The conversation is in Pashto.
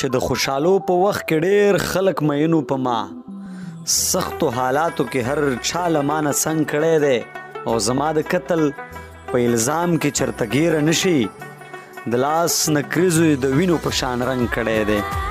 چې د خوشحالو په وخت کې ډېر خلک مینو په ما سختو حالاتو کې هر چا له ما نه څنګ کړی دی او زما د قتل په الزام کې چرته ګیره نشي د لاس نکریزو د وینو په شان رنګ کړی دی